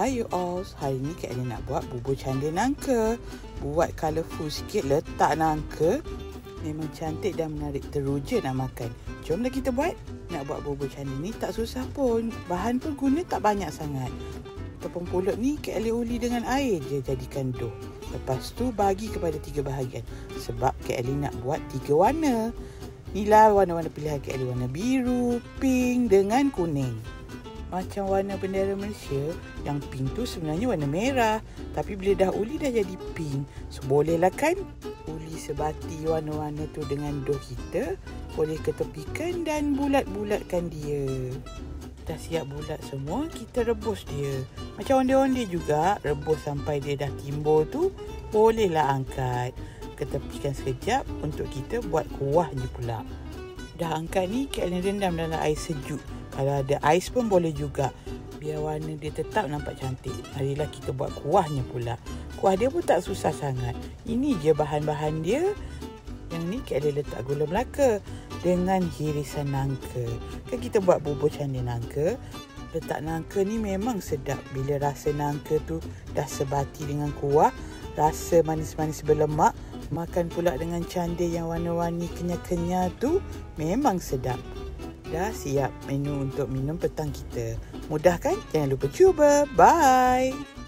Hai you all, hari ni Kak Elin nak buat bubur canda nangka. Buat colourful sikit, letak nangka. Memang cantik dan menarik teruja nak makan. Jomlah kita buat. Nak buat bubur canda ni tak susah pun. Bahan pun guna tak banyak sangat. Tepung pulut ni Kak Elin uli dengan air je jadikan doh. Lepas tu bagi kepada tiga bahagian. Sebab Kak Elin nak buat tiga warna. Inilah warna-warna pilihan Kak Elin. Warna biru, pink dengan kuning macam warna bendera Malaysia yang pink tu sebenarnya warna merah. Tapi bila dah uli dah jadi pink. So bolehlah kan uli sebati warna-warna tu dengan dough kita? Boleh ketepikan dan bulat-bulatkan dia. Dah siap bulat semua kita rebus dia. Macam onde-onde juga rebus sampai dia dah timbul tu bolehlah angkat. Ketepikan sekejap untuk kita buat kuahnya pula. Dah angkat ni kalian rendam dalam air sejuk kalau ada ais pun boleh juga. Biar warna dia tetap nampak cantik. Marilah kita buat kuahnya pula. Kuah dia pun tak susah sangat. Ini je bahan-bahan dia. Yang ni kita ada letak gula melaka. Dengan hirisan nangka. Kan kita buat bubur candi nangka. Letak nangka ni memang sedap. Bila rasa nangka tu dah sebati dengan kuah. Rasa manis-manis berlemak. Makan pula dengan candi yang warna-warni kenyal-kenyal tu. Memang sedap. Dah siap menu untuk minum petang kita. Mudah kan? Jangan lupa cuba. Bye.